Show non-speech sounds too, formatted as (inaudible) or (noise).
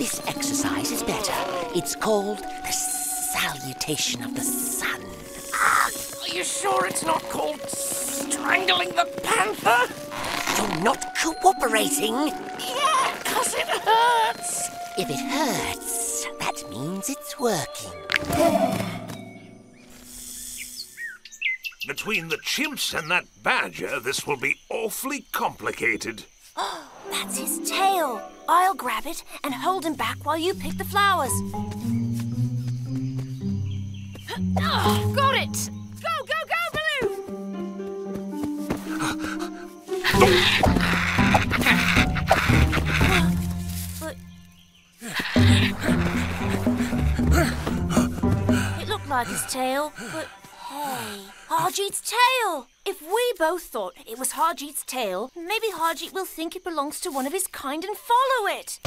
This exercise is better. It's called the salutation of the sun. Ah, are you sure it's not called strangling the panther? You're not cooperating. Yeah, because it hurts. If it hurts, that means it's working. Between the chimps and that badger, this will be awfully complicated. (gasps) (gasps) That's his tail. I'll grab it and hold him back while you pick the flowers. Oh, (gasps) got it! Go, go, go, Baloo! It looked like his tail, but hey, Harjeet's tail! If we both thought it was Harjeet's tail, maybe Harjeet will think it belongs to one of his kind and follow it.